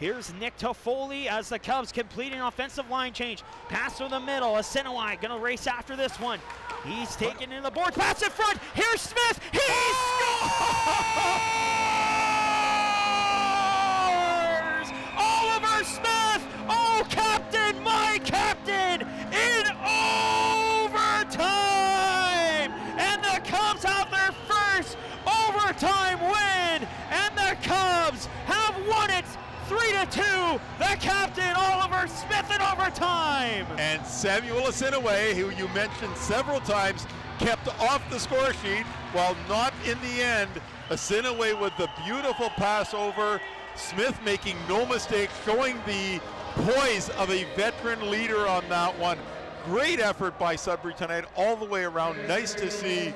Here's Nick Toffoli as the Cubs complete an offensive line change. Pass through the middle. Asinawai gonna race after this one. He's taken in the board. Pass in front. Here's Smith. He scores! Oliver Smith! Oh, captain, my captain! In overtime! And the Cubs have their first overtime win! And the Cubs have won it three to two. The captain, Oliver Smith, in overtime. And Samuel Asinaway, who you mentioned several times, kept off the score sheet while not in the end. Asinaway with the beautiful pass over. Smith making no mistake, showing the poise of a veteran leader on that one. Great effort by Sudbury tonight, all the way around. Nice to see